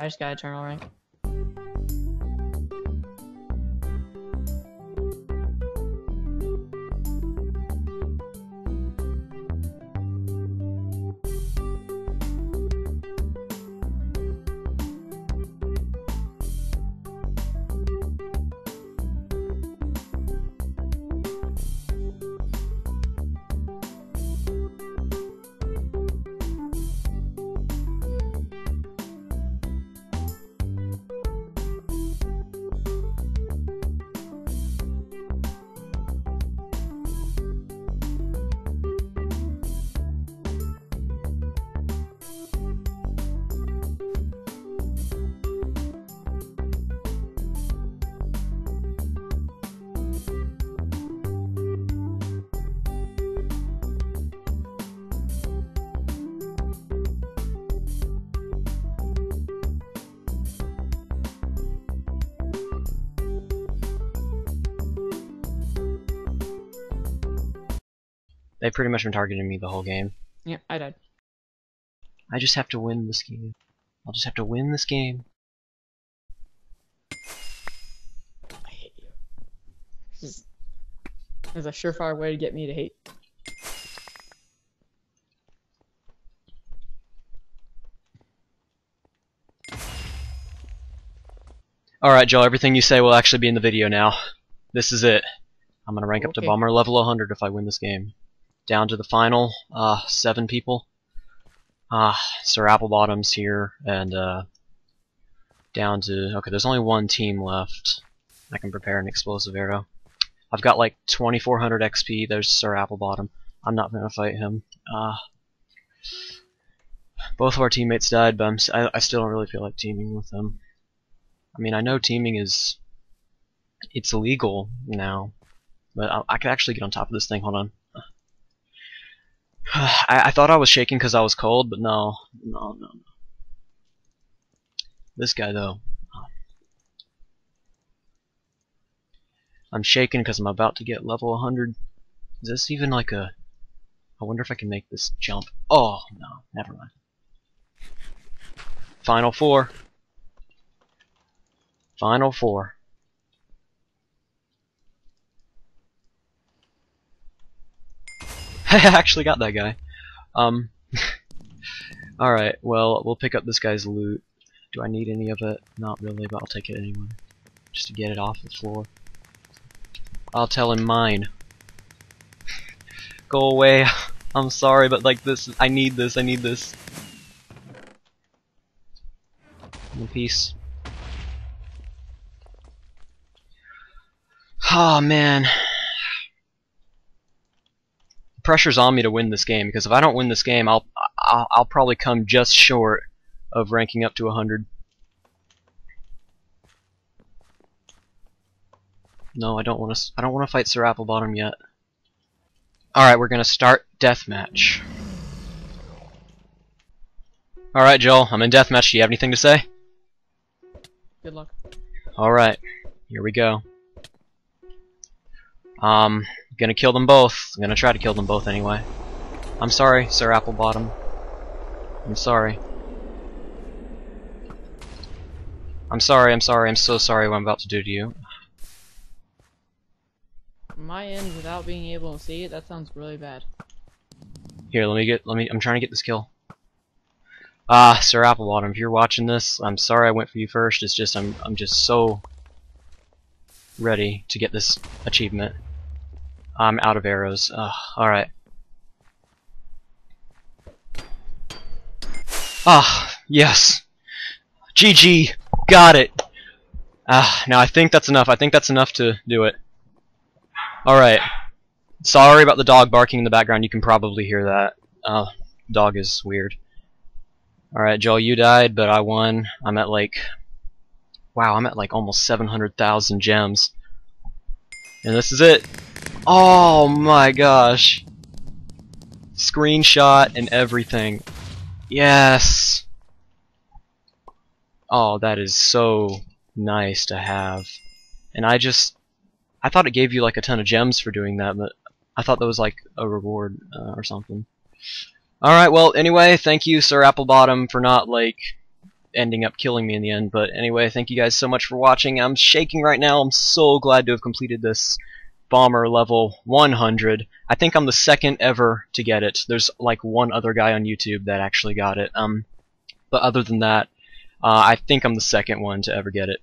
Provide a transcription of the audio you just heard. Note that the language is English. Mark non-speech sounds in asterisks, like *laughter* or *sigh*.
I just got eternal rank. They've pretty much been targeting me the whole game. Yeah, I died. I just have to win this game. I'll just have to win this game. I hate you. This is, this is a surefire way to get me to hate. Alright, Joe, everything you say will actually be in the video now. This is it. I'm gonna rank up to Okay. bomber level 100 if I win this game. Down to the final, uh, seven people. Ah, Sir Applebottom's here, and, uh, down to, okay, there's only one team left. I can prepare an explosive arrow. I've got like 2400 XP, there's Sir Applebottom. I'm not gonna fight him. Uh, both of our teammates died, but I'm, I, I still don't really feel like teaming with them. I mean, I know teaming is it's illegal now, but I, I could actually get on top of this thing. Hold on. *sighs* I, I thought I was shaking because I was cold, but no, no, no, no. This guy though, I'm shaking because I'm about to get level 100. Is this even like a? I wonder if I can make this jump. Oh no, never mind. Final four. Final four. *laughs* I actually got that guy. Um. *laughs* Alright, well, we'll pick up this guy's loot. Do I need any of it? Not really, but I'll take it anyway. Just to get it off the floor. I'll tell him mine. *laughs* Go away. I'm sorry, but like this, I need this, I need this. In peace. Oh man. Pressure's on me to win this game because if I don't win this game, I'll I'll, I'll probably come just short of ranking up to 100. No, I don't want to. I don't want to fight Sir Applebottom yet. All right, we're gonna start deathmatch. All right, Joel, I'm in deathmatch. Do you have anything to say? Good luck. All right, here we go. Um, gonna kill them both. I'm gonna try to kill them both anyway. I'm sorry, Sir Applebottom. I'm sorry. I'm sorry, I'm sorry, I'm so sorry what I'm about to do to you. My end, without being able to see it, that sounds really bad. Here, let me get, let me, I'm trying to get this kill. Ah, Sir Applebottom, if you're watching this, I'm sorry I went for you first, it's just, I'm, I'm just so ready to get this achievement. I'm out of arrows. Ugh, alright. Ah, yes. GG, got it. Ah, now I think that's enough, I think that's enough to do it. Alright. Sorry about the dog barking in the background. You can probably hear that. Uh, dog is weird. Alright, Joel, you died, but I won. I'm at like... Wow, I'm at like almost 700,000 gems. And this is it. Oh my gosh. Screenshot and everything. Yes. Oh, that is so nice to have. And I just... I thought it gave you like a ton of gems for doing that, but I thought that was like a reward uh, or something. Alright, well, anyway, thank you, Sir Applebottom, for not, like, ending up killing me in the end. But anyway, thank you guys so much for watching. I'm shaking right now. I'm so glad to have completed this bomber level 100. I think I'm the second ever to get it. There's like one other guy on YouTube that actually got it. Um, but other than that, uh, I think I'm the second one to ever get it.